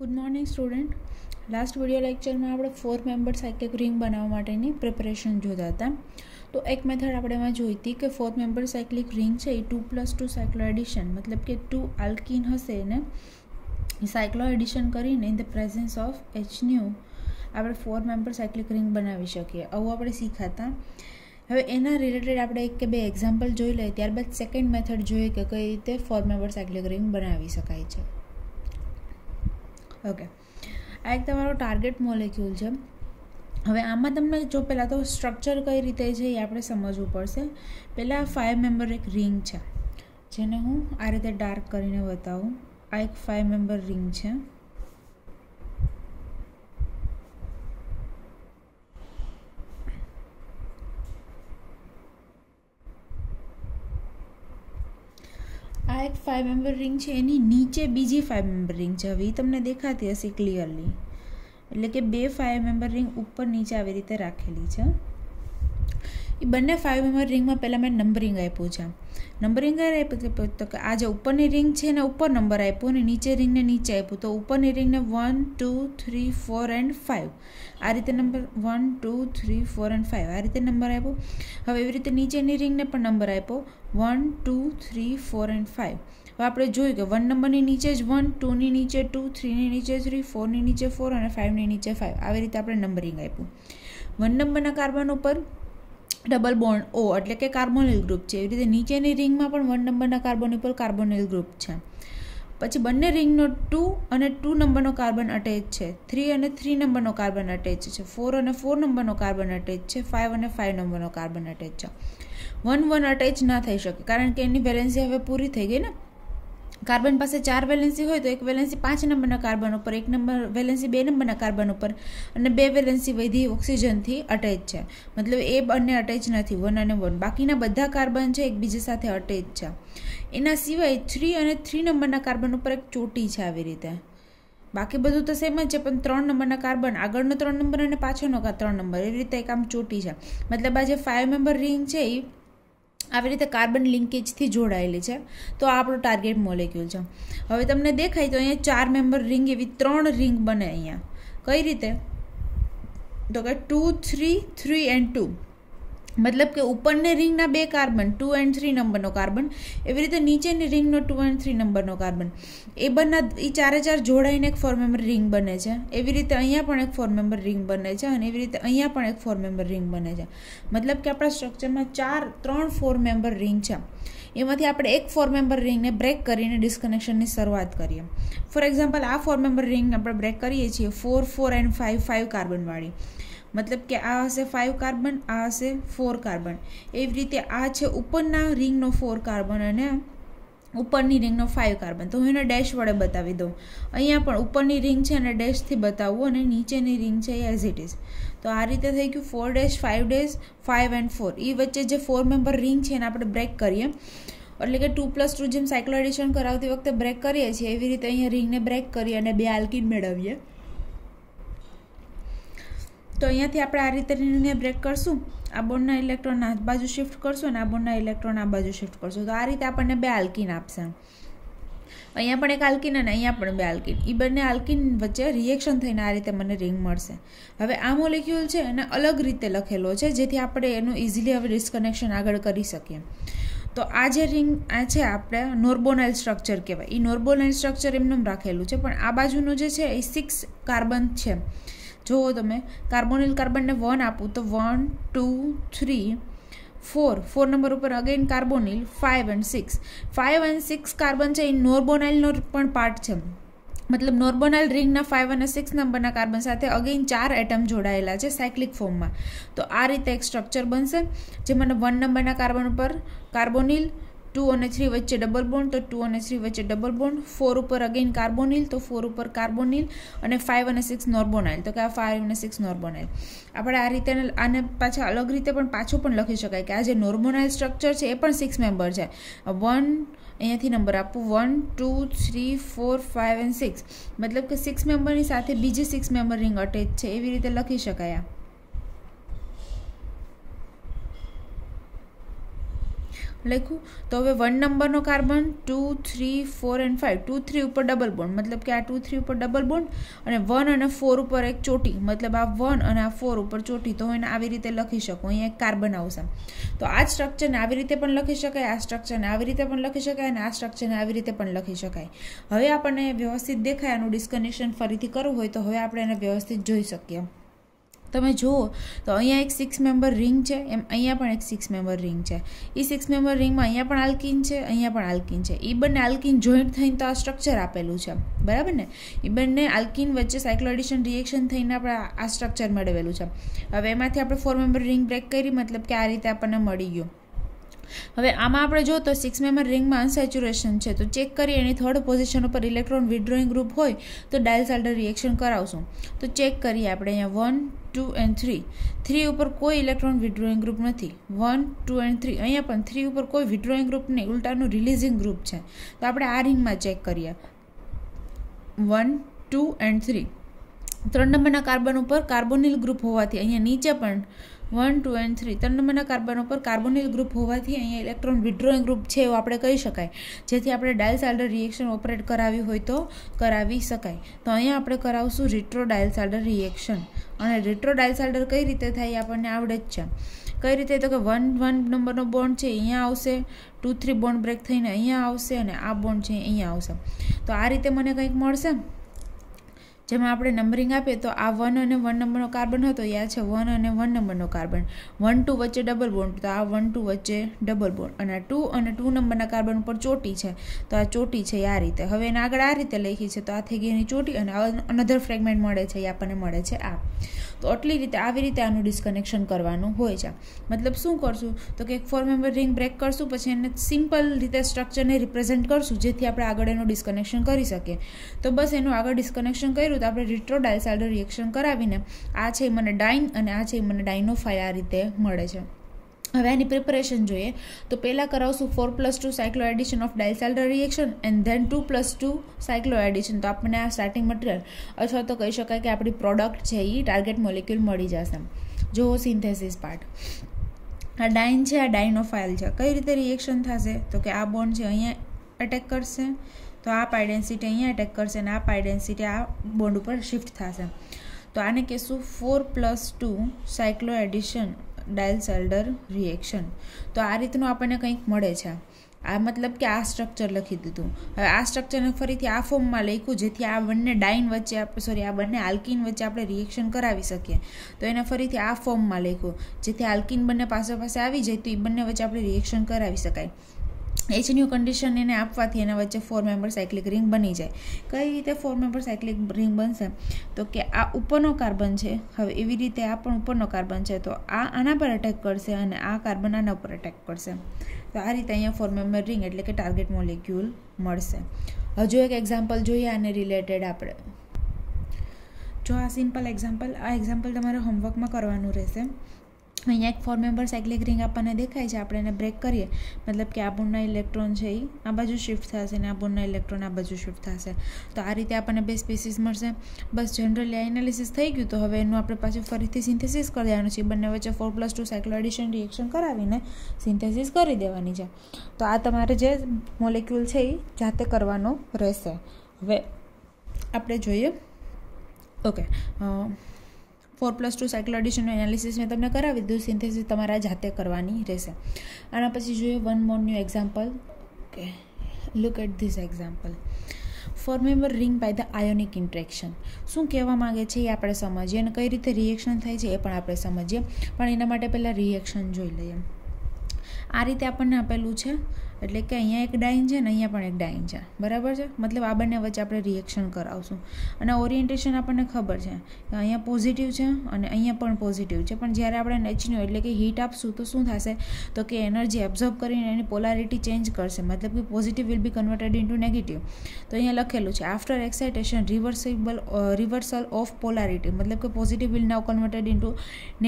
Good morning student last video લેક્ચરમાં આપણે four member cyclic ring બનાવવા માટેની પ્રિપરેશન જોતા હતા. તો એક મેથડ આપણે એમાં જોઈ હતી કે ફોર મેમ્બર સાયકલિક રિંગ છે, એ two plus two cyclo addition મતલબ કે ટુ આલ્કિન હશે ને સાયક્લો એડિશન કરીને in the presence of H nu આપણે ફોર મેમ્બર સાયકલિક રિંગ બનાવી શકીએ. આવું આપણે શીખાતા. હવે એના રિલેટેડ આપણે એક કે બે એક્ઝામ્પલ જોઈ લઈએ, ત્યારબાદ સેકન્ડ મેથડ જોઈએ કે કઈ રીતે ફોર મેમ્બર સાયકલિક રિંગ બનાવી શકાય છે. ઓકે. આ એક તમારો ટાર્ગેટ મોલેક્યુલ છે. હવે આમાં તમને જો પહેલાં તો સ્ટ્રક્ચર કઈ રીતે છે એ આપણે સમજવું પડશે. પહેલાં ફાઇવ મેમ્બર એક રિંગ છે. જેને હું આ રીતે ડાર્ક કરીને બતાવું. આ એક ફાઇવ મેમ્બર રિંગ છે. આ એક ફાઇવ મેમ્બર રિંગ છે, એની નીચે બીજી ફાઇવ મેમ્બર રિંગ છે. હવે એ તમને દેખાતી હશે ક્લિયરલી એટલે કે બે ફાઇવ મેમ્બર રિંગ ઉપર નીચે આવી રીતે રાખેલી છે. એ બંને ફાઇવ મેમ્બર રિંગમાં પહેલાં મેં નંબરિંગ આપ્યું છે. નંબરિંગ આપ્યું તો કે આ જે ઉપરની રિંગ છે ને ઉપર નંબર આપ્યો અને નીચે રિંગને નીચે આપ્યું. તો ઉપરની રિંગને one two three four and five આ રીતે number one two three four and five આ રીતે નંબર આપ્યો. હવે એવી રીતે નીચેની રિંગને પણ નંબર આપ્યો. One two three four and five હવે આપણે જોયું કે વન નંબરની નીચે જ વન ટુની નીચે ટુ થ્રીની નીચે થ્રી ફોરની નીચે ફોર અને ફાઇવની નીચે ફાઇવ આવી રીતે આપણે નંબરિંગ આપ્યું. વન નંબરના કાર્બન ઉપર ડબલ બોન્ડ ઓ એટલે કે કાર્બોનિલ ગ્રુપ છે. એવી રીતે નીચેની રિંગમાં પણ વન નંબરના કાર્બોનિપલ કાર્બોનિલ ગ્રુપ છે. પછી બંને રિંગનો ટુ અને ટુ નંબરનો કાર્બન અટેચ છે. થ્રી અને થ્રી નંબરનો કાર્બન અટેચ છે. ફોર અને ફોર નંબરનો કાર્બન અટેચ છે. ફાઇવ અને ફાઇવ નંબરનો કાર્બન અટેચ છે. વન વન અટેચ ના થઈ શકે, કારણ કે એની વેલેન્સી હવે પૂરી થઈ ગઈ ને. કાર્બન પાસે ચાર વેલેન્સી હોય તો એક વેલેન્સી પાંચ નંબરના કાર્બન ઉપર, એક નંબર વેલેન્સી બે નંબરના કાર્બન ઉપર અને બે વેલેન્સી વધી ઓક્સિજનથી અટેચ છે. મતલબ એ બંને અટેચ નથી વન અને વન બાકીના બધા કાર્બન છે, એકબીજા સાથે અટેચ છે. એના સિવાય થ્રી અને થ્રી નંબરના કાર્બન ઉપર એક ચોટી છે આવી રીતે. બાકી બધું તો સેમ જ છે, પણ ત્રણ નંબરના કાર્બન, આગળનો ત્રણ નંબર અને પાછળનો ત્રણ નંબર, એવી રીતે એક આમ ચોટી છે. મતલબ આ જે ફાઇવ મેમ્બર રિંગ છે એ આવી રીતે કાર્બન લિંકેજથી જોડાયેલી છે. તો આ આપણો ટાર્ગેટ મોલેક્યુલ છે. હવે તમને દેખાય તો અહીંયા ચાર મેમ્બર રિંગ એવી ત્રણ રિંગ બને અહીંયા. કઈ રીતે? તો કે two three three and two મતલબ કે ઉપરની રિંગના બે કાર્બન ટુ એન્ડ થ્રી નંબરનો કાર્બન, એવી રીતે નીચેની રિંગનો ટુ એન્ડ થ્રી નંબરનો કાર્બન. એ બંને એ ચારે ચાર જોડાઈને એક ફોર મેમ્બર રિંગ બને છે. એવી રીતે અહીંયા પણ એક ફોર મેમ્બર રિંગ બને છે અને એવી રીતે અહીંયા પણ એક ફોર મેમ્બર રિંગ બને છે. મતલબ કે આપણા સ્ટ્રક્ચરમાં ચાર, ત્રણ ફોર મેમ્બર રિંગ છે. એમાંથી આપણે એક ફોર મેમ્બર રિંગને બ્રેક કરીને ડિસ્કનેક્શનની શરૂઆત કરીએ. ફોર એક્ઝામ્પલ આ ફોર મેમ્બર રિંગ આપણે બ્રેક કરીએ છીએ four four and five five કાર્બનવાળી મતલબ કે આ હશે ફાઇવ કાર્બન આ હશે ફોર કાર્બન એવી રીતે આ છે ઉપરના રિંગનો ફોર કાર્બન અને ઉપરની રિંગનો ફાઇવ કાર્બન તો હું એને ડેશ વડે બતાવી દઉં. અહીંયા પણ ઉપરની રિંગ છે અને ડેશથી બતાવવું અને નીચેની રિંગ છે એઝ ઇટ ઇઝ તો આ રીતે થઈ ગયું four dash five dash five and four એ વચ્ચે જે ફોર મેમ્બર રિંગ છે એને આપણે બ્રેક કરીએ. એટલે કે ટુ પ્લસ ટુ જેમ સાયકલ એડિશન કરાવતી વખતે બ્રેક કરીએ છીએ, એવી રીતે અહીંયા રિંગને બ્રેક કરી અને બે આલ્કિન મેળવીએ. તો અહીંયાથી આપણે આ રીતે રિંગને બ્રેક કરશું. આ બોન્ડના ઇલેક્ટ્રોન આ બાજુ શિફ્ટ કરશું અને આ બોન્ડના ઇલેક્ટ્રોન આ બાજુ શિફ્ટ કરશું. તો આ રીતે આપણને બે આલ્કિન આપશે. અહીંયા પણ એક આલ્કિન અને અહીંયા પણ બે આલ્કિન એ બંને આલ્કિન વચ્ચે રિએક્શન થઈને આ રીતે મને રિંગ મળશે. હવે આ મોલેક્યુલ છે એને અલગ રીતે લખેલો છે, જેથી આપણે એનું ઇઝીલી હવે ડિસ્કનેક્શન આગળ કરી શકીએ. તો આ જે રિંગ આ છે આપણે નોર્બોનાઇલ સ્ટ્રક્ચર કહેવાય. એ નોર્બોનાઇલ સ્ટ્રક્ચર એમનું રાખેલું છે, પણ આ બાજુનું જે છે એ સિક્સ કાર્બન છે. જુઓ તમે કાર્બોનિલ કાર્બનને વન આપું, તો one, two, three, four. Four number ઉપર again carbonyl five and six. Five and six carbon છે, એ નોર્બોનાઇલનો પણ પાર્ટ છે. મતલબ નોર્બોનાઇલ રિંગના ફાઇવ અને સિક્સ નંબરના કાર્બન સાથે અગેન ચાર એટમ જોડાયેલા છે સાયક્લિક ફોર્મમાં તો આ રીતે એક સ્ટ્રક્ચર બનશે જે મને વન નંબરના કાર્બન ઉપર કાર્બોનિલ ટુ અને થ્રી વચ્ચે ડબલ બોન્ડ તો ટુ અને થ્રી વચ્ચે ડબલ બોન્ડ ફોર ઉપર અગેન કાર્બોનિલ તો ફોર ઉપર કાર્બોનિલ અને ફાઇવ અને સિક્સ નોર્બોનાઇલ તો કે આ ફાઇવ અને સિક્સ નોર્બોનાઇલ આપણે આ રીતે આને પાછા અલગ રીતે પણ પાછું પણ લખી શકાય કે આ જે નોર્બોનાઇલ સ્ટ્રક્ચર છે એ પણ સિક્સ મેમ્બર છે. વન અહીંયાથી નંબર આપું. One two three four five and six મતલબ કે સિક્સ મેમ્બરની સાથે બીજી સિક્સ મેમ્બર રિંગ અટેચ છે. એવી રીતે લખી શકાય આ. લખ્યું. તો હવે વન નંબરનો carbon two three four and five two three ઉપર ડબલ બોન્ડ મતલબ કે આ ટુ થ્રી ઉપર ડબલ બોન્ડ અને વન અને ફોર ઉપર એક ચોટી. મતલબ આ વન અને આ ફોર ઉપર ચોટી. તો એને આવી રીતે લખી શકું. અહીંયા એક કાર્બન આવશે તો આ સ્ટ્રક્ચરને આવી રીતે પણ લખી શકાય, આ સ્ટ્રક્ચરને આવી રીતે પણ લખી શકાય અને આ સ્ટ્રક્ચરને આવી રીતે પણ લખી શકાય. હવે આપણને વ્યવસ્થિત દેખાય, આનું ડિસ્કનેક્શન ફરીથી કરવું હોય તો હવે આપણે એને વ્યવસ્થિત જોઈ શકીએ તમે જુઓ તો અહીંયા એક સિક્સ મેમ્બર રિંગ છે, એમ અહીંયા પણ એક સિક્સ મેમ્બર રિંગ છે. એ સિક્સ મેમ્બર રિંગમાં અહીંયા પણ આલ્કિન છે, અહીંયા પણ આલ્કિન છે. એ બંને આલ્કિન જોઈન્ટ થઈને તો આ સ્ટ્રક્ચર આપેલું છે. બરાબર ને? એ બંને આલ્કિન વચ્ચે સાયક્લોડિશન રિએક્શન થઈને આપણે આ સ્ટ્રક્ચર મેળવેલું છે. હવે એમાંથી આપણે ફોર મેમ્બર રિંગ બ્રેક કરી, મતલબ કે આ રીતે આપણને મળી ગયું. હવે આમાં આપણે જો તો સિક્સ મેમ્બર રિંગમાં અનસેચ્યુરેશન છે. તો ચેક કરી એની થર્ડ પોઝિશન ઉપર ઇલેક્ટ્રોન વિડ્રોઈંગ ગ્રુપ હોય, તો ડાયલ રિએક્શન કરાવશું. તો ચેક કરીએ આપણે અહીંયા one two and three three ઉપર કોઈ ઇલેક્ટ્રોન વિડ્રોઈંગ ગ્રુપ નથી. વન ટુ એન્ડ થ્રી અહીંયા પણ થ્રી ઉપર કોઈ વિડ્રોઈંગ ગ્રુપ નહીં, ઉલટાનું રિલીઝિંગ ગ્રુપ છે. તો આપણે આ રિંગમાં ચેક કરીએ. વન ટુ એન્ડ થ્રી ત્રણ નંબરના કાર્બન ઉપર કાર્બોનિલ ગ્રુપ હોવાથી અહીંયા નીચે પણ વન ટુ એન્ડ થ્રી ત્રણ નંબરના કાર્બન ઉપર કાર્બોનિલ ગ્રુપ હોવાથી અહીંયા ઇલેક્ટ્રોન વિડ્રોઈંગ ગ્રુપ છે એવું આપણે કહી શકાય. જેથી આપણે ડાયલ રિએક્શન ઓપરેટ કરાવી હોય તો કરાવી શકાય. તો અહીંયા આપણે કરાવશું રિટ્રો ડાયલ રિએક્શન અને રિટ્રો ડાયલ કઈ રીતે થાય આપણને આવડે જ છે. કઈ રીતે? તો કે વન વન નંબરનો બોન્ડ છે અહીંયા આવશે. ટુ થ્રી બોન્ડ બ્રેક થઈને અહીંયા આવશે અને આ બોન્ડ છે અહીંયા આવશે. તો આ રીતે મને કંઈક મળશે? જેમાં આપણે નંબરિંગ આપીએ તો આ વન અને વન નંબરનો કાર્બન હતો, એ છે વન અને વન નંબરનો કાર્બન વન ટુ વચ્ચે ડબલ બોન્ડ તો આ વન ટુ વચ્ચે ડબલ બોન્ડ અને ટુ અને ટુ નંબરના કાર્બન ઉપર ચોટી છે, તો આ ચોટી છે આ રીતે. હવે એને આગળ આ રીતે લખી છે, તો આ થઈ ગઈ એની ચોટી અને અનધર ફ્રેગમેન્ટ મળે છે, એ આપણને મળે છે આ. તો આટલી રીતે, આવી રીતે આનું ડિસ્કનેક્શન કરવાનું હોય છે. મતલબ શું કરશું? તો કે ફોર મેમ્બર રિંગ બ્રેક કરશું, પછી એને સિમ્પલ રીતે સ્ટ્રક્ચરને રિપ્રેઝેન્ટ કરશું, જેથી આપણે આગળ એનું ડિસ્કનેક્શન કરી શકીએ. તો બસ એનું આગળ ડિસ્કનેક્શન કર્યું કર્યું તો આપણે રિટ્રો ડાયસાઇડર રિએક્શન કરાવીને આ છે મને ડાઇન અને આ છે મને ડાઇનોફાઈ આ રીતે મળે છે. હવે આની પ્રિપરેશન જોઈએ. તો પહેલાં કરાવશું four plus two cyclo addition of Diels Alder reaction and then two plus two cyclo addition તો આપણને આ સ્ટાર્ટિંગ મટીરિયલ અથવા તો કહી શકાય કે આપણી પ્રોડક્ટ છે એ ટાર્ગેટ મોલિક્યુલ મળી જશે. જો સિન્થેસિસ પાર્ટ આ ડાઇન છે, આ ડાઇનોફાઇલ છે. કઈ રીતે રિએક્શન થશે? તો કે આ બોન્ડ છે અહીંયા અટેક કરશે. તો આ પાઇડેન્સિટી અહીંયા એટેક કરશે અને આ પાઇડેન્સિટી આ બોન્ડ ઉપર શિફ્ટ થશે. તો આને કહેશું four plus two cyclo addition Diels Alder reaction તો આ રીતનું આપણને કંઈક મળે છે. આ મતલબ કે આ સ્ટ્રક્ચર લખી દીધું. હવે આ સ્ટ્રક્ચરને ફરીથી આ ફોર્મમાં લખ્યું, જેથી આ બંને ડાઇન વચ્ચે સોરી આ બંને આલ્કિન વચ્ચે આપણે રિએક્શન કરાવી શકીએ. તો એને ફરીથી આ ફોર્મમાં લખ્યું. જેથી આલ્કિન બંને પાસે પાસે આવી જાય, તો એ બંને વચ્ચે આપણે રિએક્શન કરાવી શકાય. એચન્યુ કન્ડિશન એને આપવાથી એના વચ્ચે ફોર મેમ્બર સાયક્લિક રિંગ બની જાય. કઈ રીતે ફોર મેમ્બર સાયક્લિક રિંગ બનશે? તો કે આ ઉપરનો કાર્બન છે, હવે એવી રીતે આ પણ ઉપરનો કાર્બન છે, તો આ આના પર એટેક કરશે અને આ કાર્બન આના ઉપર એટેક કરશે. તો આ રીતે અહીંયા ફોર મેમ્બર રિંગ એટલે કે ટાર્ગેટ મોલિક્યુલ મળશે. હજુ એક એક્ઝામ્પલ જોઈએ આને રિલેટેડ આપણે. જો આ સિમ્પલ એક્ઝામ્પલ આ એક્ઝામ્પલ તમારે હોમવર્કમાં કરવાનું રહેશે. અહીંયા એક ફોર મેમ્બર સાયક્લિક રિંગ આપણને દેખાય છે. આપણે એને બ્રેક કરીએ. મતલબ કે આ બોન્ડના ઇલેક્ટ્રોન છે એ આ બાજુ શિફ્ટ થશે અને આ બોન્ડના ઇલેક્ટ્રોન આ બાજુ શિફ્ટ થશે. તો આ રીતે આપણને બે સ્પીસીસ મળશે. બસ જનરલી આ એનાલિસિસ થઈ ગયું. તો હવે એનું આપણે પાછું ફરીથી સિન્થેસિસ કરી દેવાનું છે. બંને વચ્ચે four plus two cyclo addition reaction કરાવીને સિન્થેસિસ કરી દેવાની છે. તો આ તમારે જે મોલેક્યુલ છે એ જાતે કરવાનો રહેશે. હવે આપણે જોઈએ. Okay four plus two cycle એડિશનનું analysis મેં તમને કરાવી દીધું, સિન્થેસિસ તમારા જાતે કરવાની રહેશે. આના પછી જોઈએ one more new example okay look at this example four member ring by the ionic interaction શું કહેવા માગે છે એ આપણે સમજીએ અને કઈ રીતે રિએક્શન થાય છે એ પણ આપણે સમજીએ. પણ એના માટે પહેલાં રિએક્શન જોઈ લઈએ. આ રીતે આપણને આપેલું છે એટલે કે અહીંયા એક ડાઇન છે ને અહીંયા પણ એક ડાઇન છે. બરાબર છે? મતલબ આ બંને વચ્ચે આપણે રિએક્શન કરાવશું. અને ઓરિએન્ટેશન આપણને ખબર છે કે અહીંયા પોઝિટિવ છે અને અહીંયા પણ પોઝિટિવ છે. પણ જ્યારે આપણે નેચન્યુ એટલે કે હીટ આપશું તો શું થશે? તો કે એનર્જી એબ્ઝોર્બ કરીને એની પોલારિટી ચેન્જ કરશે. મતલબ કે positive will be converted into negative તો અહીંયા લખેલું છે after excitation reversible reversal of polarity મતલબ કે positive will now converted into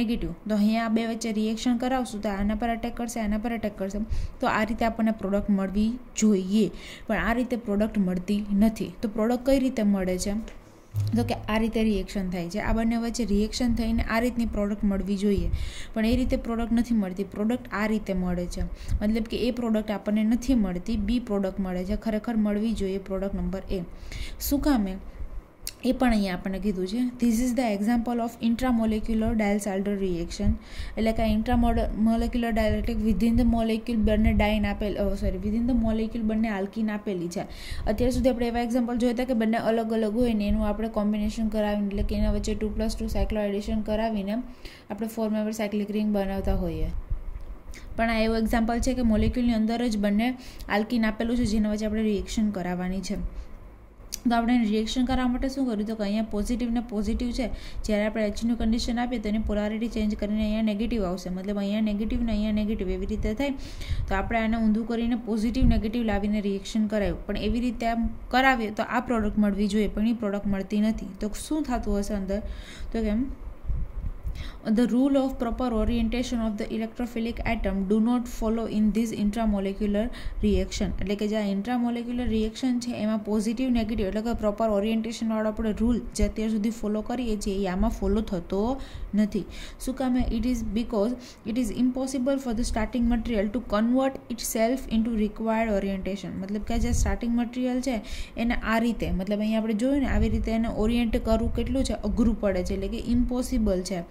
negative તો અહીંયા આ બે વચ્ચે રિએક્શન કરાવશું તો આના પર અટેક કરશે, આના પર અટેક કરશે. તો આ રીતે આપણને પ્રોડક્ટ મળવી જોઈએ. પણ આ રીતે પ્રોડક્ટ મળતી નથી. તો પ્રોડક્ટ કઈ રીતે મળે છે? તો કે આ રીતે રિએક્શન થાય છે. આ બંને વચ્ચે રિએક્શન થઈને આ રીતની પ્રોડક્ટ મળવી જોઈએ. પણ એ રીતે પ્રોડક્ટ નથી મળતી. પ્રોડક્ટ આ રીતે મળે છે. મતલબ કે એ પ્રોડક્ટ આપણને નથી મળતી. બી પ્રોડક્ટ મળે છે. ખરેખર મળવી જોઈએ પ્રોડક્ટ નંબર એ શું કામે એ પણ અહીંયા આપણને કીધું છે. This is the example of intramolecular Diels Alder reaction એટલે કે intramolecular dialectic within the molecule બંને ડાઇન આપેલ સોરી વિધિન ધ મોલેક્યુલ બંને આલ્કીન આપેલી છે. અત્યાર સુધી આપણે એવા એક્ઝામ્પલ જોયા હતા કે બંને અલગ અલગ હોય ને એનું આપણે કોમ્બિનેશન કરાવીને, એટલે કે એના વચ્ચે two plus two cyclo addition કરાવીને આપણે ફોર મેમ્બર સાયક્લિક રિંગ બનાવતા હોઈએ. પણ આ એવું એક્ઝામ્પલ છે કે મોલેક્યુલની અંદર જ બંને આલ્કીન આપેલું છે, જેના વચ્ચે આપણે રિએક્શન કરાવવાની છે. તો આપણે રિએક્શન કરવા માટે શું કર્યું? તો કે અહીંયા પોઝિટિવ ને પોઝિટિવ છે. જ્યારે આપણે એચનું કન્ડિશન આપીએ તો એની પોલારિટી ચેન્જ કરીને અહીંયા નેગેટિવ આવશે. મતલબ અહીંયા નેગેટિવ ને અહીંયા નેગેટિવ એવી રીતે થાય. તો આપણે આને ઊંધું કરીને પોઝિટિવ નેગેટિવ લાવીને રિએક્શન કરાયું. પણ એવી રીતે આમ કરાવીએ તો આ પ્રોડક્ટ મળવી જોઈએ, પણ એ પ્રોડક્ટ મળતી નથી. તો શું થતું હશે અંદર? તો કેમ the rule of proper orientation of the electrophilic atom do not follow in this intramolecular reaction. એટલે કે જે આ ઇન્ટ્રામોલેક્યુલર રિએક્શન છે, એમાં પોઝિટિવ નેગેટિવ એટલે કે પ્રોપર ઓરિએન્ટેશનવાળો આપણે રૂલ જે અત્યાર સુધી ફોલો કરીએ છીએ, એ આમાં ફોલો થતો નથી. શું કામે it is because it is impossible for the starting material to convert it self into required orientation મતલબ કે જે સ્ટાર્ટિંગ મટીરિયલ છે, એને આ રીતે, મતલબ અહીંયા આપણે જોયું ને, આવી રીતે એને ઓરિએન્ટ કરવું કેટલું છે? અઘરું પડે છે. એટલે કે ઇમ્પોસિબલ છે.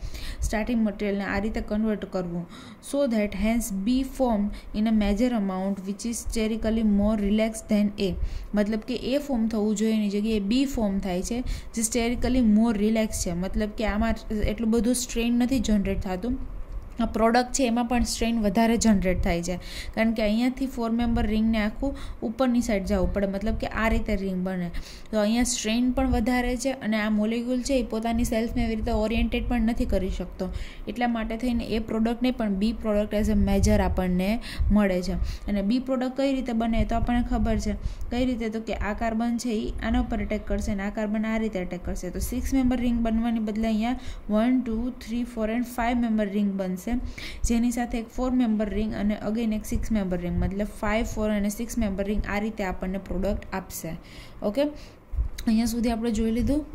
સ્ટાર્ટિંગ મટીરિયલને આ રીતે કન્વર્ટ કરવું. So that hence be form in a major amount which is sterically more relax than એ મતલબ કે એ ફોર્મ થવું જોઈએ એની જગ્યાએ બી ફોર્મ થાય છે, જે સ્ટેરિકલી મોર રિલેક્સ છે. મતલબ કે આમાં એટલું બધું સ્ટ્રેન નથી જનરેટ થતું. આ પ્રોડક્ટ છે, એમાં પણ સ્ટ્રેન વધારે જનરેટ થાય છે. કારણ કે અહીંયાથી ફોર મેમ્બર રિંગને આખું ઉપરની સાઈડ જવું પડે, મતલબ કે આ રીતે રિંગ બને. તો અહીંયા સ્ટ્રેન પણ વધારે છે અને આ મોલેક્યુલ છે, એ પોતાની સેલ્ફને એવી રીતે ઓરિએન્ટેડ પણ નથી કરી શકતો. એટલા માટે થઈને એ પ્રોડક્ટને પણ be product as a major આપણને મળે છે. અને બી પ્રોડક્ટ કઈ રીતે બને તો આપણને ખબર છે. કઈ રીતે તો કે આ કાર્બન છે એ આના ઉપર એટેક કરશે અને આ કાર્બન આ રીતે એટેક કરશે. તો સિક્સ મેમ્બર રિંગ બનવાની બદલે અહીંયા one two three four and five member ring બનશે. છે. જેની સાથે એક ફોર મેમ્બર રિંગ અને અગેન એક સિક્સ મેમ્બર રિંગ મતલબ ફાઇવ ફોર અને સિક્સ મેમ્બર રિંગ આ રીતે આપણને પ્રોડક્ટ આપશે. ઓકે અહીંયા સુધી આપણે જોઈ લીધું.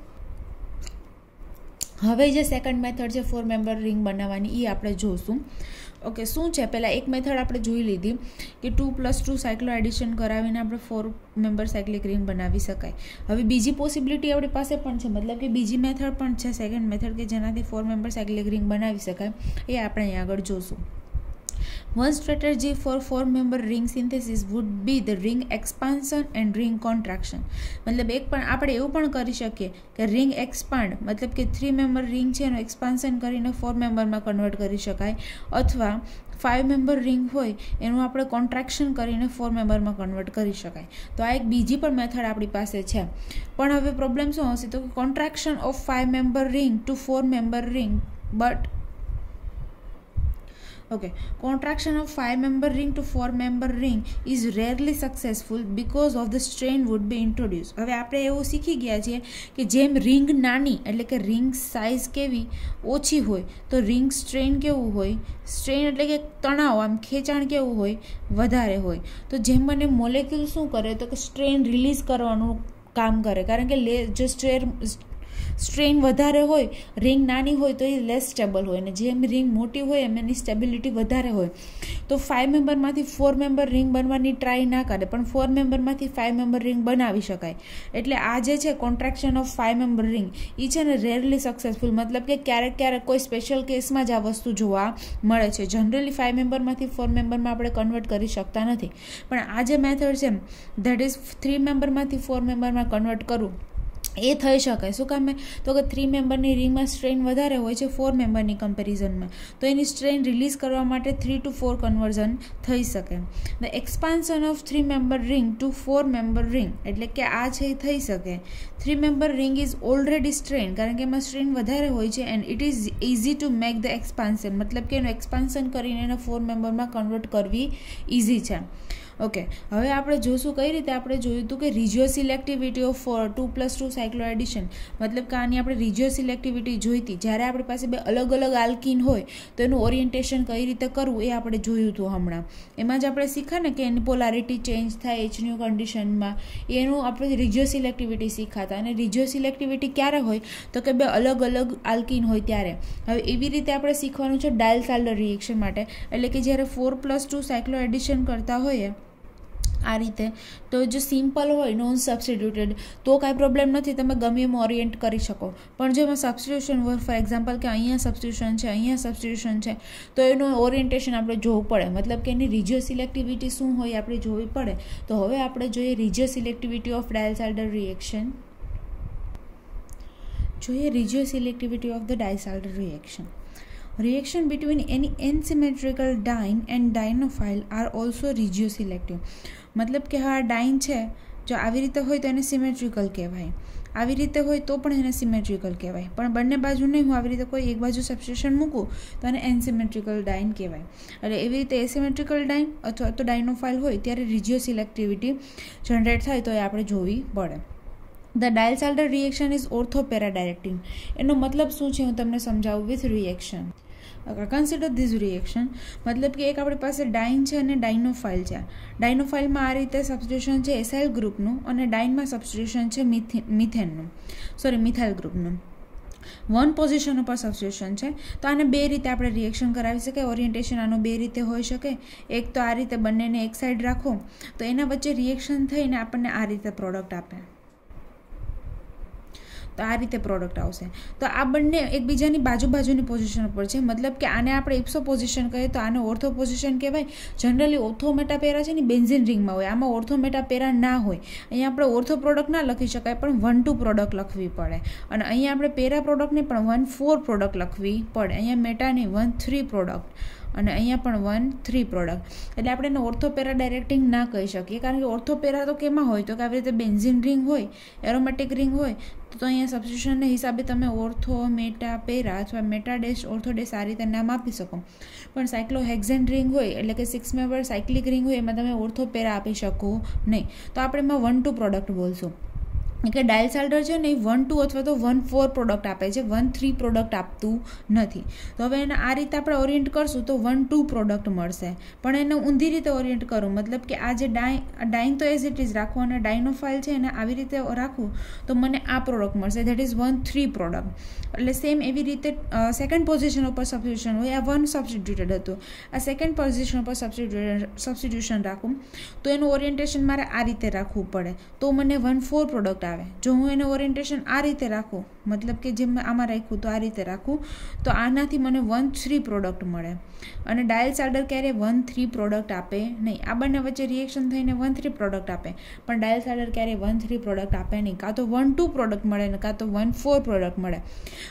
હવે જે સેકન્ડ મેથડ છે ફોર મેમ્બર રિંગ બનાવવાની એ આપણે જોશું. ઓકે, શું છે? પહેલાં એક મેથડ આપણે જોઈ લીધી કે ટુ પ્લસ ટુ સાયક્લો એડિશન કરાવીને આપણે ફોર મેમ્બર સાયક્લિક રિંગ બનાવી શકાય. હવે બીજી પોસિબિલિટી આપણી પાસે પણ છે. મતલબ કે બીજી મેથડ પણ છે સેકન્ડ મેથડ કે જેનાથી ફોર મેમ્બર સાયક્લિક રિંગ બનાવી શકાય. એ આપણે અહીં આગળ જોશું. One strategy for four member ring synthesis would be the ring expansion and ring contraction. મતલબ એક પણ આપણે એવું પણ કરી શકીએ કે રિંગ એક્સપાન્ડ મતલબ કે થ્રી મેમ્બર રિંગ છે એનું એક્સપાન્શન કરીને ફોર મેમ્બરમાં કન્વર્ટ કરી શકાય અથવા ફાઇવ મેમ્બર રિંગ હોય એનું આપણે કોન્ટ્રાક્શન કરીને ફોર મેમ્બરમાં કન્વર્ટ કરી શકાય તો આ એક બીજી પણ મેથડ આપણી પાસે છે પણ હવે પ્રોબ્લેમ શું હશે તો contraction of five member ring to four member ring but okay. Contraction of five member ring to four member ring is rarely successful because of the strain would be introduced. હવે આપણે એવું શીખી ગયા છીએ કે જેમ રિંગ નાની એટલે કે રિંગ સાઇઝ કેવી ઓછી હોય, તો રિંગ સ્ટ્રેન કેવું હોય? સ્ટ્રેન એટલે કે તણાવ, આમ ખેંચાણ કેવું હોય? વધારે હોય. તો જેમ બને મોલેક્યુલ શું કરે તો કે સ્ટ્રેન રિલીઝ કરવાનું કામ કરે. કારણ કે લે, જો સ્ટ્રેન સ્ટ્રેન વધારે હોય, રિંગ નાની હોય તો એ લેસ સ્ટેબલ હોય. અને જેમ રિંગ મોટી હોય એમ એની સ્ટેબિલિટી વધારે હોય. તો ફાઇવ મેમ્બરમાંથી ફોર મેમ્બર રિંગ બનવાની ટ્રાય ના કરે, પણ ફોર મેમ્બરમાંથી ફાઇવ મેમ્બર રિંગ બનાવી શકાય. એટલે આ જે છે contraction of five member ring એ છે ને રેરલી સક્સેસફુલ મતલબ કે ક્યારેક ક્યારેક કોઈ સ્પેશિયલ કેસમાં જ આ વસ્તુ જોવા મળે છે. જનરલી ફાઇવ મેમ્બરમાંથી ફોર મેમ્બરમાં આપણે કન્વર્ટ કરી શકતા નથી. પણ આ જે મેથડ છે દેટ ઇઝ થ્રી મેમ્બરમાંથી ફોર મેમ્બરમાં કન્વર્ટ કરવું એ થઈ શકે. શું કામે તો કે થ્રી મેમ્બરની રિંગમાં સ્ટ્રેન વધારે હોય છે ફોર મેમ્બરની કમ્પેરિઝનમાં તો એની સ્ટ્રેન રિલીઝ કરવા માટે થ્રી ટુ ફોર કન્વર્ઝન થઈ શકે. The expansion of three member ring to four member ring એટલે કે આ છે એ થઈ શકે. Three member ring is already strain કારણ કે એમાં સ્ટ્રેન વધારે હોય છે and it is easy to make the expansion મતલબ કે એનું એક્સપાન્સન કરીને એને ફોર મેમ્બરમાં કન્વર્ટ કરવી ઇઝી છે. ઓકે હવે આપણે જોશું કઈ રીતે આપણે જોયું હતું કે regioselectivity of two plus two cycloaddition મતલબ કે આની આપણે રિજિયો સિલેક્ટિવિટી જોઈતી જ્યારે આપણી પાસે બે અલગ અલગ આલ્કિન હોય, તો એનું ઓરિએન્ટેશન કઈ રીતે કરવું એ આપણે જોયું હતું હમણાં. એમાં જ આપણે શીખ્યા ને કે એની પોલારિટી ચેન્જ થાય એચન્યુ કન્ડિશનમાં એનું આપણે રિજિયો સિલેક્ટિવિટી શીખાતા. અને રિજિયો સિલેક્ટિવિટી ક્યારે હોય? તો કે બે અલગ અલગ આલ્કિન હોય ત્યારે. હવે એવી રીતે આપણે શીખવાનું છે ડાયલ સાલ્ડર રિએક્શન માટે. એટલે કે જ્યારે ફોર પ્લસ ટુ સાયક્લો એડિશન કરતા હોઈએ આ રીતે. તો જો સિમ્પલ હોય નોન સબસ્ટિટ્યુટેડ તો કાંઈ પ્રોબ્લેમ નથી, તમે ગમે એમ ઓરિએન્ટ કરી શકો. પણ જો એમાં સબસ્ટિટ્યુશન હોય ફોર એક્ઝામ્પલ કે અહીંયા સબસ્ટિટ્યુશન છે, અહીંયા સબસ્ટિટ્યુશન છે, તો એનું ઓરિએન્ટેશન આપણે જોવું પડે. મતલબ કે એની રિજિયો સિલેક્ટિવિટી શું હોય આપણે જોવી પડે. તો હવે આપણે જોઈએ regioselectivity of Diels Alder reaction જોઈએ regioselectivity of the Diels Alder reaction reaction between any asymmetrical and and are are also regioselective. મતલબ કે આ ડાઇન છે જો આવી રીતે હોય તો એને સિમેટ્રિકલ કહેવાય આવી રીતે હોય તો પણ એને સિમેટ્રિકલ કહેવાય પણ બંને બાજુ નહીં હું આવી રીતે કોઈ એક બાજુ સબસ્ટેશન મૂકું તો એને એનસિમેટ્રિકલ ડાઇન કહેવાય એટલે એવી રીતે એસિમેટ્રિકલ ડાઇન અથવા તો ડાયનોફાઇલ હોય ત્યારે રિજિયો સિલેક્ટિવિટી જનરેટ થાય તો એ આપણે જોવી પડે the Diels Alder reaction is ortho para directing એનો મતલબ શું છે? હું તમને સમજાવું with reaction consider these reaction મતલબ કે એક આપણી પાસે ડાઇન છે અને ડાઇનોફાઇલ છે. ડાઇનોફાઇલમાં આ રીતે સબસ્ટિટ્યુશન છે એસાઇલ ગ્રુપનું અને ડાઇનમાં સબસ્ટિટ્યુશન છે મિથેનનું. સોરી મિથાઇલ ગ્રુપનું. વન પોઝિશન ઉપર સબસ્ટિટ્યુશન છે. તો આને બે રીતે આપણે રિએક્શન કરાવી શકીએ ઓરિએન્ટેશન આનું બે રીતે હોઈ શકે. એક તો આ રીતે બંનેને એક સાઈડ રાખો. તો એના વચ્ચે રિએક્શન થઈને આપણને આ રીતે પ્રોડક્ટ આપે. તો આ રીતે પ્રોડક્ટ આવશે. તો આ બંને એકબીજાની બાજુ બાજુની પોઝિશન ઉપર છે. મતલબ કે આને આપણે ઇપ્સો પોઝિશન કહીએ તો આને ઓર્થો પોઝિશન કહેવાય. Generally ortho meta meta para છે ને બેન્ઝિન રિંગમાં હોય. આમાં ઓર્થો મેટાપેરા ના હોય. અહીંયા આપણે ઓર્થો પ્રોડક્ટ ના લખી શકાય, પણ વન ટુ પ્રોડક્ટ લખવી પડે. અને અહીંયા આપણે પેરા પ્રોડક્ટને પણ વન ફોર પ્રોડક્ટ લખવી પડે. અહીંયા મેટાની વન થ્રી પ્રોડક્ટ અને અહીંયા પણ વન થ્રી પ્રોડક્ટ એટલે આપણે એને ઓર્થોપેરા ડાયરેક્ટિંગ ના કહી શકીએ. કારણ કે ઓર્થોપેરા તો કેમાં હોય? તો કે આવી રીતે બેન્ઝિન રિંગ હોય એરોમેટિક રિંગ હોય, તો અહીંયા સબસ્ટ્યુશનને હિસાબે તમે ઓર્થો મેટા પેરા અથવા મેટાડેશ ઓર્થોડેશ આ રીતે નામ આપી શકો. પણ સાયક્લોહેક્ઝેન રિંગ હોય, એટલે કે સિક્સ મેમ્બર સાયક્લિક રિંગ હોય, એમાં તમે ઓર્થોપેરા આપી શકો નહીં. તો આપણે એમાં વન ટુ પ્રોડક્ટ બોલશું. એટલે ડાયલસાલ્ડર છે ને એ વન ટુ અથવા તો વન ફોર પ્રોડક્ટ આપે છે, વન થ્રી પ્રોડક્ટ આપતું નથી. તો હવે એને આ રીતે આપણે ઓરિએન્ટ કરશું તો વન ટુ પ્રોડક્ટ મળશે. પણ એને ઊંધી રીતે ઓરિએન્ટ કરું, મતલબ કે આ જે ડાઈ ડાઇન તો એઝ ઇટ ઇઝ રાખવું અને ડાઇનો ફાઇલ છે એને આવી રીતે રાખવું, તો મને આ પ્રોડક્ટ મળશે. That is one three product. એટલે સેમ એવી રીતે સેકન્ડ પોઝિશન ઉપર સબસ્ટિટ્યુશન હોય, આ વન સબસ્ટિટ્યુટેડ હતું. આ સેકન્ડ પોઝિશન ઉપર સબસ્ટિટ્યુટ સબસ્ટિટ્યુશન રાખું. તો એનું ઓરિએન્ટેશન મારે આ રીતે રાખવું પડે. તો મને વન ફોર પ્રોડક્ટ આવે. જો હું એને ઓરિએન્ટેશન આ રીતે રાખું, મતલબ કે જેમ આમાં રાખ્યું તો આ રીતે રાખું, તો આનાથી મને વન થ્રી પ્રોડક્ટ મળે. અને ડાયલ સાડર ક્યારે વન થ્રી પ્રોડક્ટ આપે? નહીં, આ બંને વચ્ચે રિએક્શન થઈને વન થ્રી પ્રોડક્ટ આપે. પણ ડાયલ સાડર ક્યારે વન થ્રી પ્રોડક્ટ આપે નહીં? કાં તો વન ટુ પ્રોડક્ટ મળે ને કાં તો વન ફોર પ્રોડક્ટ મળે.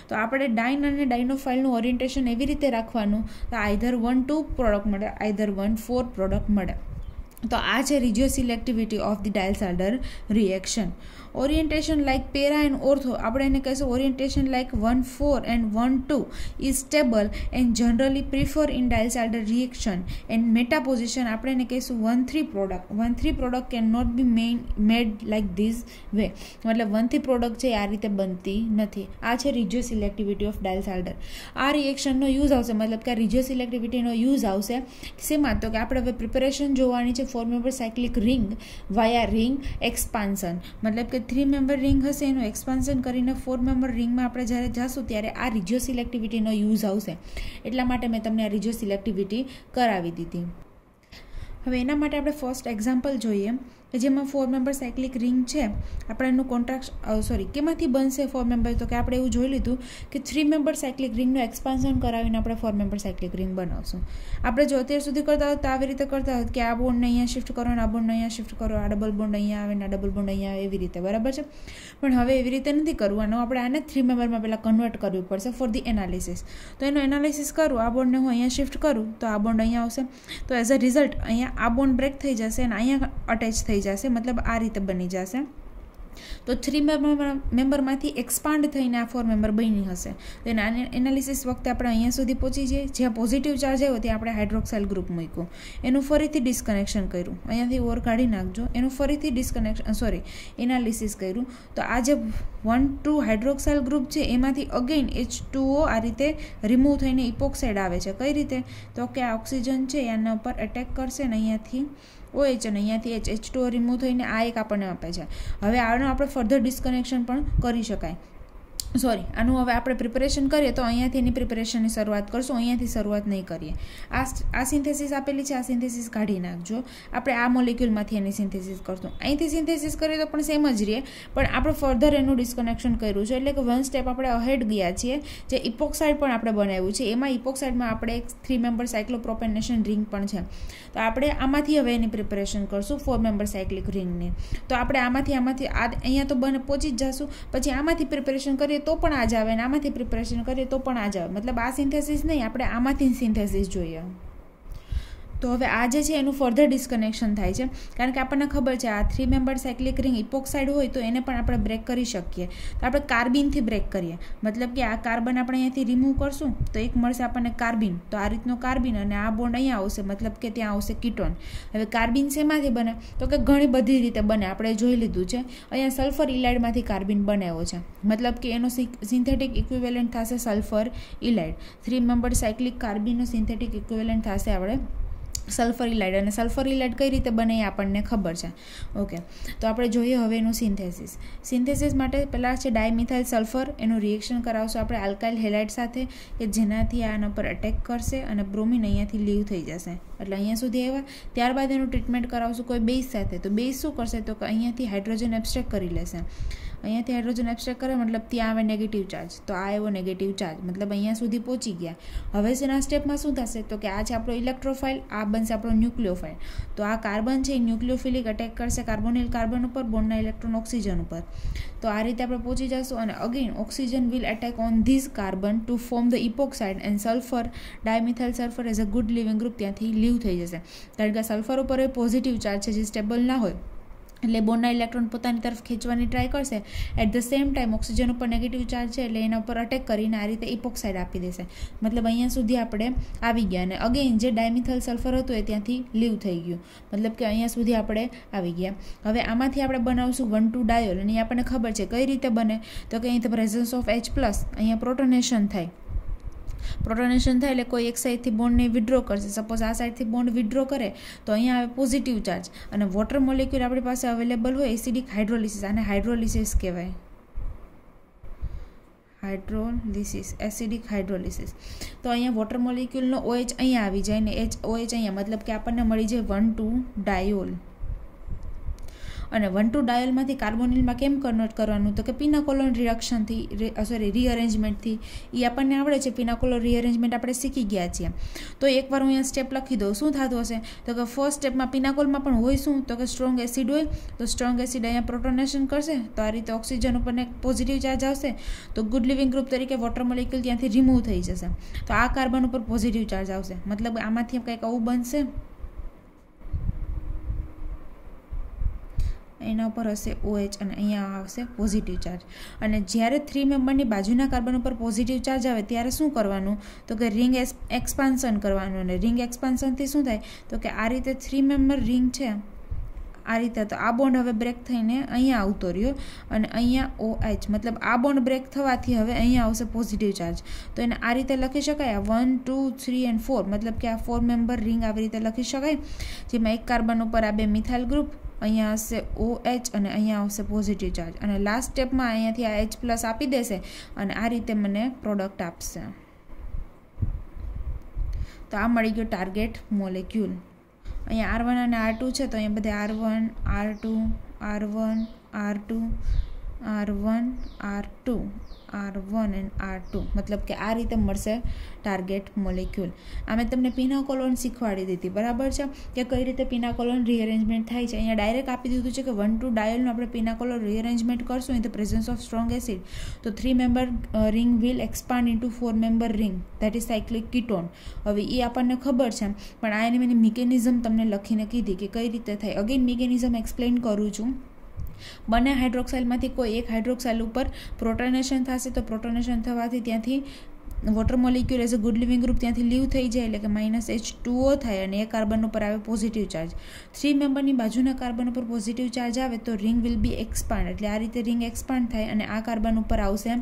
તો આપણે ડાઇન અને ડાઇનોફાઇલનું ઓરિએન્ટેશન એવી રીતે રાખવાનું, તો આઈધર વન ટુ પ્રોડક્ટ મળે આઈધર વન ફોર પ્રોડક્ટ મળે. તો આ છે regioselectivity of the Diels Alder reaction orientation like para and ortho આપણે એને કહીશું orientation like one four and one two is stable and generally prefer in Diels Alder reaction and meta position આપણે એને કહીશું one three product one three product can not be main made like this way મતલબ one three product છે આ રીતે બનતી નથી. આ છે રિજિયો સિલેક્ટિવિટી ઓફ ડાયલસાલ્ડર આ રિએક્શનનો યુઝ આવશે. મતલબ કે આ રિજિયો સિલેક્ટિવિટીનો યુઝ આવશે શેમાં? તો કે આપણે હવે પ્રિપેરેશન જોવાની છે ફોર્મ્યુલર cyclic ring via ring expansion મતલબ કે થ્રી મેમ્બર રિંગ હશે, એનું એક્સપાન્શન કરીને ફોર મેમ્બર રિંગમાં આપણે જ્યારે જશું ત્યારે આ રિજિયો સિલેક્ટિવિટીનો યુઝ આવશે. એટલા માટે મેં તમને આ રિજિયો સિલેક્ટિવિટી કરાવી દીધી. હવે એના માટે આપણે ફર્સ્ટ એક્ઝામ્પલ જોઈએ. કે જેમાં ફોર મેમ્બર સાયકલિક રિંગ છે આપણે એનું કોન્ટ્રાક્ટ સોરી કેમાંથી બનશે ફોર મેમ્બર તો કે આપણે એવું જોઈ લીધું કે થ્રી મેમ્બર સાયકલિક રિંગનું એક્સપાન્શન કરાવીને આપણે ફોર મેમ્બર સાયકલિક રિંગ બનાવશું. આપણે જો અત્યાર સુધી કરતા હોત તો આવી રીતે કરતા હોત કે આ બોન્ડને અહીંયા શિફ્ટ કરો ને આ બોન્ડને અહીંયા શિફ્ટ કરો, આ ડબલ બોન્ડ અહીંયા આવે ને આ ડબલ બોન્ડ અહીંયા આવે, એવી રીતે, બરાબર છે? પણ હવે એવી રીતે નથી કરવાનું. આપણે આને થ્રી મેમ્બરમાં પહેલાં કન્વર્ટ કરવું પડશે ફોર ધી એનાલિસિસ તો એનું એનાલિસિસ કરું, આ બોન્ડને હું અહીંયા શિફ્ટ કરું, તો આ બોન્ડ અહીંયા આવશે. તો એઝ અ રિઝલ્ટ અહીંયા આ બોન્ડ બ્રેક થઈ જશે અને અહીંયા અટેચ થઈ જશે, મતલબ આ રીતે બની જશે. તો થ્રી મેમ્બર મેમ્બરમાંથી એક્સપાન્ડ થઈને આ ફોર મેમ્બર બની હશે. તો એના એનાલિસિસ વખતે આપણે અહીંયા સુધી પહોંચી જઈએ. જ્યાં પોઝિટિવ ચાર્જ આવ્યો, ત્યાં આપણે હાઇડ્રોક્સાઇલ ગ્રુપ મૂક્યું. એનું ફરીથી ડિસ્કનેક્શન કર્યું. અહીંયાથી ઓર કાઢી નાખજો. એનું ફરીથી ડિસ્કનેક્શન સોરી એનાલિસિસ કર્યું. તો આ જે વન ટુ હાઇડ્રોક્સાઇલ ગ્રુપ છે, એમાંથી અગેઇન એચ ટુઓ આ રીતે રિમૂવ થઈને ઇપોક્સાઇડ આવે છે. કઈ રીતે? તો કે આ ઓક્સિજન છે એના ઉપર એટેક કરશે ને અહીંયાથી ઓ અને અહીંયાથી એચ એચ ટુ રિમૂવ થઈને આ એક આપણને આપે છે. હવે આનો આપણે ફર્ધર ડિસ્કનેક્શન પણ કરી શકાય. સોરી, આનું હવે આપણે પ્રિપેરેશન કરીએ તો અહીંયાથી એની પ્રિપેરેશનની શરૂઆત કરશું, અહીંયાથી શરૂઆત નહીં કરીએ. આ સિન્થેસિસ આપેલી છે, આ સિન્થેસિસ કાઢી નાખજો. આપણે આ મોલિક્યુલમાંથી એની સિન્થેસિસ કરશું. અહીંથી સિન્થેસિસ કરીએ તો પણ સેમ જ રહીએ પણ આપણે ફર્ધર એનું ડિસ્કનેક્શન કર્યું છે, એટલે કે વન સ્ટેપ આપણે અહેડ ગયા છીએ, જે ઇપોક્સાઇડ પણ આપણે બનાવ્યું છે. એમાં ઇપોક્સાઇડમાં આપણે એક થ્રી મેમ્બર સાયક્લોપ્રોપેનેશન રિંગ પણ છે. તો આપણે આમાંથી હવે એની પ્રિપરેશન કરશું ફોર મેમ્બર સાયક્લિક રિંગની તો આપણે આમાંથી આમાંથી આ, અહીંયા તો બને, પહોંચી જ જશું. પછી આમાંથી પ્રિપેરેશન કરીએ તો પણ આ જ આવે અને આમાંથી પ્રિપરેશન કરીએ તો પણ આ જ આવે. મતલબ આ સિન્થેસિસ નહીં, આપણે આમાંથી સિન્થેસિસ જોઈએ. તો હવે આ જે છે એનું ફર્ધર ડિસ્કનેક્શન થાય છે. કારણ કે આપણને ખબર છે, આ three member cyclic ring epoxide હોય તો એને પણ આપણે બ્રેક કરી શકીએ. તો આપણે કાર્બિનથી બ્રેક કરીએ. મતલબ કે આ કાર્બન આપણે અહીંયાથી રિમૂવ કરશું, તો એક મળશે આપણને કાર્બિન તો આ રીતનો કાર્બિન અને આ બોન્ડ અહીંયા આવશે, મતલબ કે ત્યાં આવશે કીટોન હવે કાર્બિન શેમાંથી બને? તો કે ઘણી બધી રીતે બને. આપણે જોઈ લીધું છે, અહીંયા સલ્ફર ઇલાઇડમાંથી કાર્બિન બનાવ્યો છે. મતલબ કે એનો સિન્થેટિક ઇક્વિવેલન્ટ થશે sulphur ylide three member cyclic કાર્બિનનો synthetic equivalent થશે આપણે સલ્ફર ઇલાઇડ અને સલ્ફરીલાઇડ કઈ રીતે બને એ આપણને ખબર છે. ઓકે, તો આપણે જોઈએ હવે એનું સિન્થેસિસ. સિન્થેસિસ માટે પહેલાં છે ડાયમિથાઇલ સલ્ફર, એનું રિએક્શન કરાવશું આપણે આલ્કાઇલ હેલાઇડ સાથે, કે જેનાથી આના પર અટેક કરશે અને બ્રોમિન અહીંયાથી લીવ થઈ જશે. એટલે અહીંયા સુધી આવ્યા. ત્યારબાદ એનું ટ્રીટમેન્ટ કરાવશું કોઈ બેઝ સાથે. તો બેઝ શું કરશે? તો અહીંયાથી હાઇડ્રોજન એબ્સ્ટ્રેક કરી લેશે. અહીંયાથી હાઇડ્રોજન એબ્સ્ટ્રેક કરે, મતલબ ત્યાં આવે નેગેટિવ ચાર્જ તો આ એવો નેગેટિવ ચાર્જ મતલબ અહીંયા સુધી પહોંચી ગયા. હવે એના સ્ટેપમાં શું થશે? તો કે આ છે આપણો ઇલેક્ટ્રોફાઇલ આ બનશે આપણો ન્યુક્લિયોફાઇલ તો આ કાર્બન છે એ ન્યુક્લિયોફિલિક અટેક કરશે કાર્બોનિલ કાર્બન ઉપર બોન્ડના ઇલેક્ટ્રોન ઓક્સિજન ઉપર. તો આ રીતે આપણે પહોંચી જશું અને again oxygen will attack on this carbon to form the epoxide and sulphur dimethyl sulphur as a good leaving group ત્યાંથી લીવ થઈ જશે. કારણ કે સલ્ફર ઉપર એ પોઝિટિવ ચાર્જ છે, જે સ્ટેબલ ના હોય. એટલે બોનના ઇલેક્ટ્રોન પોતાની તરફ ખેંચવાની ટ્રાય કરશે. At the same time oxygen ઉપર નેગેટિવ ચાર્જ છે એટલે એના ઉપર અટેક કરીને આ રીતે ઇપોક્સાઇડ આપી દેશે. મતલબ અહીંયા સુધી આપણે આવી ગયા અને અગેન જે ડાયમિથલ સલ્ફર હતું એ ત્યાંથી લીવ થઈ ગયું. મતલબ કે અહીંયા સુધી આપણે આવી ગયા. હવે આમાંથી આપણે બનાવશું વન ટુ ડાયોલ અને આપણને ખબર છે કઈ રીતે બને? તો કે અહીં પ્રેઝન્સ ઓફ એચ પ્લસ અહીંયા પ્રોટોનેશન થાય. પ્રોટોનેશન થાય એટલે કોઈ એક સાઈડથી બોન્ડને વિડ્રો કરશે. સપોઝ આ સાઈડથી બોન્ડ વિડ્રો કરે, તો અહીંયા આવે પોઝિટિવ ચાર્જ અને વોટર મોલિક્યુલ આપણી પાસે અવેલેબલ હોય એસિડિક હાઇડ્રોલિસિસ આને હાઇડ્રોલિસિસ કહેવાય. હાઇડ્રોલિસિસ એસિડિક હાઇડ્રોલિસિસ તો અહીંયા વોટર મોલિક્યુલનો ઓએચ અહીંયા આવી જાય ને એચ ઓએચ અહીંયા, મતલબ કે આપણને મળી જાય વન ટુ ડાયોલ અને વન ટુ ડાયલમાંથી કાર્બોનિલમાં કેમ કન્વર્ટ કરવાનું? તો કે પિનાકોલોન રિડક્શનથી સોરી રીઅરેન્જમેન્ટથી એ આપણને આવડે છે પિનાકોલો રીઅરેન્જમેન્ટ આપણે શીખી ગયા છીએ. તો એકવાર હું અહીંયા સ્ટેપ લખી દઉં, શું થતું હશે? તો કે ફર્સ્ટ સ્ટેપમાં પિનાકોલમાં પણ હોય શું? તો કે સ્ટ્રોંગ એસિડ હોય તો સ્ટ્રોંગ એસિડ અહીંયા પ્રોટોનેશન કરશે, તો આ રીતે ઓક્સિજન ઉપરને પોઝિટિવ ચાર્જ આવશે. તો ગુડ લિવિંગ ગ્રુપ તરીકે વોટર મોલિક્યુલ ત્યાંથી રિમૂવ થઈ જશે. તો આ કાર્બન ઉપર પોઝિટિવ ચાર્જ આવશે. મતલબ આમાંથી કંઈક આવું બનશે? એના ઉપર હશે ઓએચ અને અહીંયા આવશે પોઝિટિવ ચાર્જ અને જ્યારે થ્રી મેમ્બરની બાજુના કાર્બન ઉપર પોઝિટિવ ચાર્જ આવે, ત્યારે શું કરવાનું? તો કે રિંગ એક્સપાન્સન કરવાનું. અને રિંગ એક્સપાન્સનથી શું થાય? તો કે આ રીતે થ્રી મેમ્બર રિંગ છે, આ રીતે તો આ બોન્ડ હવે બ્રેક થઈને અહીંયા આવતો રહ્યો. અને અહીંયા ઓ એચ મતલબ આ બોન્ડ બ્રેક થવાથી હવે અહીંયા આવશે પોઝિટિવ ચાર્જ તો એને આ રીતે લખી શકાય? One two three and four મતલબ કે આ ફોર મેમ્બર રિંગ આવી રીતે લખી શકાય? જેમાં એક કાર્બન ઉપર આ બે મિથાઇલ ગ્રુપ અહીંયા હશે ઓ એચ અને અહીંયા આવશે પોઝિટિવ ચાર્જ અને લાસ્ટ સ્ટેપમાં અહીંયાથી આ એચ પ્લસ આપી દેશે અને આ રીતે મને પ્રોડક્ટ આપશે. તો આ મળી ગયો ટાર્ગેટ મોલેક્યુલ અહીંયા આર વન અને આર ટુ છે, તો અહીંયા બધે R one R two R one R two R one, R two, R one and R two. મતલબ કે આ રીતે મળશે ટાર્ગેટ મોલિક્યુલ આમે તમને પિનાકોલોન શીખવાડી દીધી. બરાબર છે? કે કઈ રીતે પિનાકોલોન રીઅરેન્જમેન્ટ થાય છે? અહીંયા ડાયરેક્ટ આપી દીધું છે કે વન ટુ ડાયલનું આપણે પિનાકોલોન રીઅરેન્જમેન્ટ કરશું. In the presence of strong acid તો three member ring will expand into four member ring that is cyclic ketone હવે એ આપણને ખબર છે. પણ આ એની મિકેનિઝમ તમને લખીને કીધી કે કઈ રીતે થાય. અગેન મિકેનિઝમ એક્સપ્લેન કરું છું. બંને હાઇડ્રોક્સાઇલમાંથી કોઈ એક હાઇડ્રોક્સાઇલ ઉપર પ્રોટોનેશન થશે તો પ્રોટોનેશન થવાથી ત્યાંથી water molecule as a good leaving group ત્યાંથી લીવ થઈ જાય એટલે કે માઇનસ એચ ટુઓ થાય અને એ કાર્બન ઉપર આવે પોઝિટિવ ચાર્જ થ્રી મેમ્બરની બાજુના કાર્બન ઉપર પોઝિટિવ ચાર્જ આવે તો રિંગ વિલ બી એક્સપાન્ડ એટલે આ રીતે રિંગ એક્સપાન્ડ થાય અને આ કાર્બન ઉપર આવશે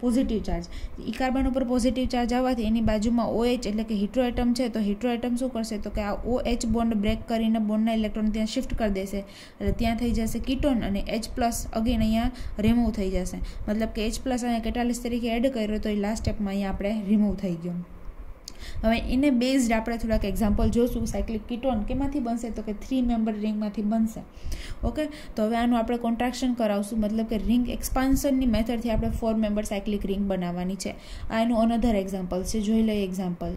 પોઝિટિવ ચાર્જ ઈ કાર્બન ઉપર પોઝિટિવ ચાર્જ આવવાથી એની બાજુમાં ઓ એચ એટલે કે હિટ્રો એટમ છે તો હિટ્રો એટમ શું કરશે? તો કે આ ઓ એચ બોન્ડ બ્રેક કરીને બોન્ડના ઇલેક્ટ્રોન ત્યાં શિફ્ટ કરી દેશે. એટલે ત્યાં થઈ જશે કીટોન અને એચ પ્લસ અગેન અહીંયા રિમૂવ થઈ જશે. મતલબ કે એચ પ્લસ અહીંયા કેટાલિસ તરીકે એડ કર્યો તો એ લાસ્ટ સ્ટેપમાં અહીંયા આપણે રિમૂવ થઈ ગયું. હવે એને બેઝડ આપણે થોડાક એક્ઝામ્પલ જોશું સાયક્લિક કીટોન કેમાંથી બનશે? તો કે થ્રી મેમ્બર રિંગમાંથી બનશે. ઓકે તો હવે આનું આપણે કોન્ટ્રાક્શન કરાવશું. મતલબ કે રિંગ એક્સપાન્શનની મેથડથી આપણે ફોર મેમ્બર સાયક્લિક રિંગ બનાવવાની છે. આ એનું અનધર એક્ઝામ્પલ છે. જોઈ લઈએ એક્ઝામ્પલ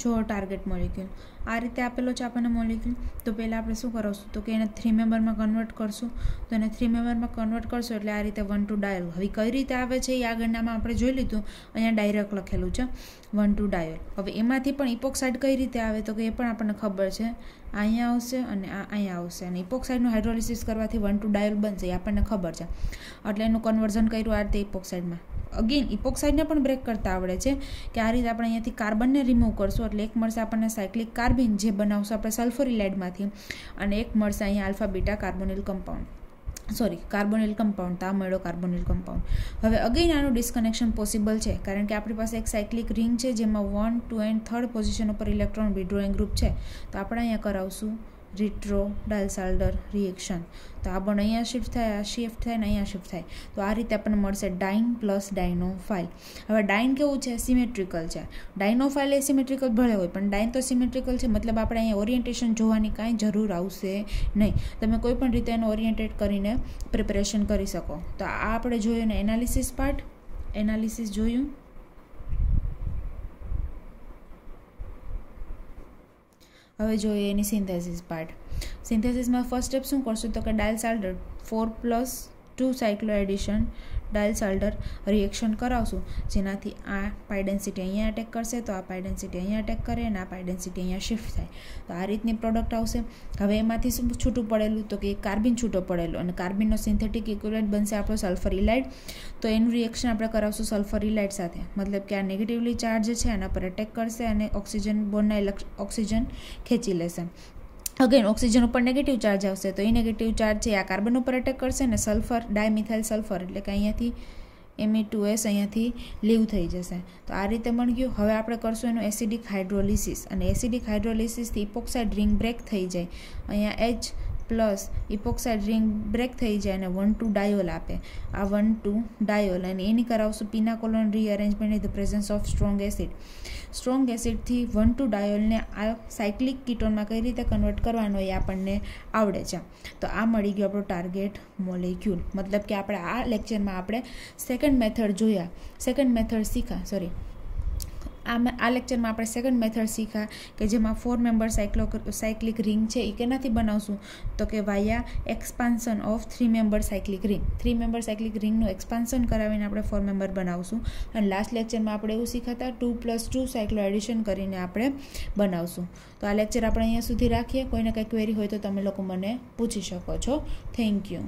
જો ટાર્ગેટ મોલિક્યુલ આ રીતે આપેલો છે આપણને મોલિક્યુલ તો પહેલાં આપણે શું કરાવશું? તો કે એને થ્રી મેમ્બરમાં કન્વર્ટ કરશું. તો એને થ્રી મેમ્બરમાં કન્વર્ટ કરશું એટલે આ રીતે વન ટુ ડાયલ હવે કઈ રીતે આવે છે એ આગળનામાં આપણે જોઈ લીધું. અહીંયા ડાયરેક્ટ લખેલું છે. વન ટુ ડાયલ હવે એમાંથી પણ ઇપોક્સાઇડ કઈ રીતે આવે તો કે એ પણ આપણને ખબર છે. અહીંયા આવશે અને આ અહીંયા આવશે. અને ઇપોક્સાઇડનું હાઇડ્રોલિસિસ કરવાથી વન ટુ ડાયલ બનશે એ આપણને ખબર છે. એટલે એનું કન્વર્ઝન કર્યું આ રીતે ઇપોક્સાઇડમાં અગેન ઇપોક્સાઇડને પણ બ્રેક કરતા આવડે છે કે આ રીતે આપણે અહીંયાથી કાર્બનને રિમૂવ કરશું. એટલે એક મળશે આપણને સાયક્લિક કાર્બિન જે બનાવશું આપણે સલ્ફરી અને એક મળશે અહીંયા alpha beta carbonyl compound sorry carbonyl compound તા મળ્યો કાર્બોનિલ કમ્પાઉન્ડ હવે અગેન આનું ડિસ્કનેક્શન પોસિબલ છે, કારણ કે આપણી પાસે એક સાયક્લિક રિંગ છે જેમાં one two and third position ઉપર ઇલેક્ટ્રોન વિડ્રોઈંગ ગ્રુપ છે. તો આપણે અહીંયા કરાવશું. Retro, Diels Alder, reaction. તો આ પણ અહીંયા શિફ્ટ થાય, આ શિફ્ટ થાય ને અહીંયા શિફ્ટ થાય. તો આ રીતે આપણને મળશે ડાઇન પ્લસ ડાયનોફાઇલ હવે ડાઇન કેવું છે? સિમેટ્રિકલ છે. ડાયનોફાઇલ એ સિમેટ્રિકલ ભલે હોય, પણ ડાઇન તો સિમેટ્રિકલ છે, મતલબ આપણે અહીંયા ઓરિએન્ટેશન જોવાની કાંઈ જરૂર આવશે નહીં. તમે કોઈ પણ રીતે એનું ઓરિએન્ટેડ કરીને પ્રિપેરેશન કરી શકો. તો આ આપણે જોયું ને એનાલિસિસ પાર્ટ એનાલિસિસ જોયું? હવે જોઈએ એની સિન્થેસિસ પાર્ટ સિન્થેસિસમાં ફર્સ્ટ સ્ટેપ શું કરશું? તો કે Diels Alder four plus two cycloaddition Diels Alder reaction કરાવશું. જેનાથી આ પાઇડેન્સિટી અહીંયા અટેક કરશે, તો આ પાઇડેન્સિટી અહીંયા અટેક કરે અને આ પાઇડેન્સિટી અહીંયા શિફ્ટ થાય. તો આ રીતની પ્રોડક્ટ આવશે. હવે એમાંથી શું છૂટું પડેલું? તો કે કાર્બિન છૂટો પડેલો અને કાર્બિનનો સિન્થેટિક ઇક્વિલેન્ટ બનશે આપણો સલ્ફર ઇલાઇડ તો એનું રિએક્શન આપણે કરાવશું સલ્ફર ઇલાઇડ સાથે. મતલબ કે આ નેગેટિવલી ચાર્જ છે, એના પર અટેક કરશે અને ઓક્સિજન બોર્ડના ઓક્સિજન ખેંચી લેશે. અગેન ઓક્સિજન ઉપર નેગેટિવ ચાર્જ આવશે, તો એ નેગેટિવ ચાર્જ છે આ કાર્બન ઉપર અટેક કરશે ને સલ્ફર ડાયમિથાઇલ સલ્ફર એટલે કે અહીંયાથી એમ ટુ એસ અહીંયાથી લીવ થઈ જશે. તો આ રીતે પણ ગયું. હવે આપણે કરશું એનું એસિડિક હાઇડ્રોલિસિસ અને એસિડિક હાઇડ્રોલિસિસથી ઇપોક્સાઇડ રિંગ બ્રેક થઈ જાય. અહીંયા H plus epoxide ring break થઈ જાય અને વન ટુ ડાયોલ આપે. આ વન ટુ ડાયોલ અને એની કરાવશું pinacolone rearrangement in the presence of strong acid strong એસિડથી one two ડાયોલને આ સાયક્લિક કીટોનમાં કઈ રીતે કન્વર્ટ કરવાનો એ આપણને આવડે છે. તો આ મળી ગયો આપણો ટાર્ગેટ મોલેક્યુલ મતલબ કે આપણે આ લેક્ચરમાં આપણે સેકન્ડ મેથડ જોયા. સેકન્ડ મેથડ શીખા. સોરી આ લેક્ચરમાં આપણે સેકન્ડ મેથડ શીખ્યા કે જેમાં four member cyclo cyclic ring છે એ કેનાથી બનાવશું? તો કે via expansion of three member cyclic ring three member cyclic રિંગનું એક્સપાન્સન કરાવીને આપણે ફોર મેમ્બર બનાવશું. અને લાસ્ટ લેક્ચરમાં આપણે એવું શીખાતા ટુ પ્લસ ટુ સાયક્લો એડિશન કરીને આપણે બનાવશું. તો આ લેક્ચર આપણે અહીંયા સુધી રાખીએ. કોઈને કંઈ ક્વેરી હોય તો તમે લોકો મને પૂછી શકો છો. Thank you